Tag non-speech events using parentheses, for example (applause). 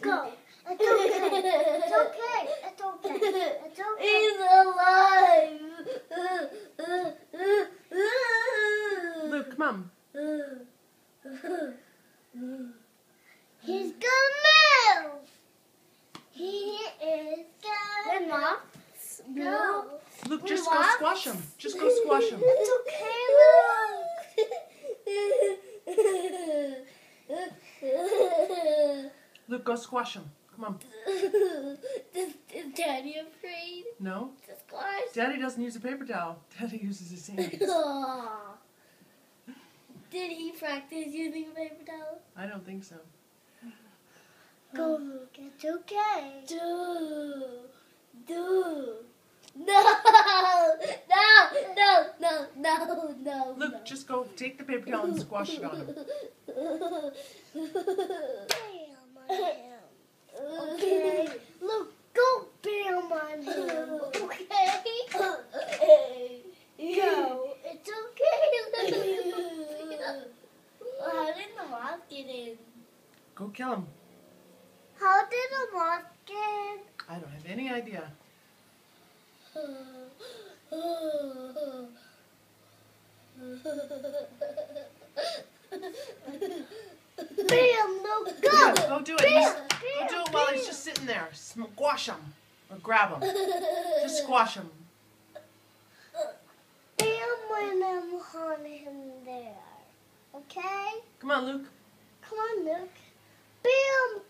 Go. It's okay. It's okay. It's okay. It's okay. He's alive. Luke, come on. He's gonna move. He is gonna move. Luke, just go squash him. Just go squash him. It's okay. Go squash him. Come on. (laughs) is, is Daddy afraid No? to squash? Daddy doesn't use a paper towel. (laughs) Daddy uses his hands. (laughs) Did he practice using a paper towel? I don't think so. Go, Luke. It's okay. Do, do. No, no, no, no, no, no. Luke, no. just go take the paper towel and squash it on him. Bam on him. Okay. Luke, go bam on him. Okay. Go. It's okay. Well, how did the moth get in? Go kill him. How did the moth get? I don't have any idea. Bam, Luke, go. Yeah, go do it. He's- Bam, Go do it while he's just sitting there. Squash him. Or grab him. Just squash him. Bam when I'm on him there. Okay? Come on, Luke. Come on, Luke. Bam,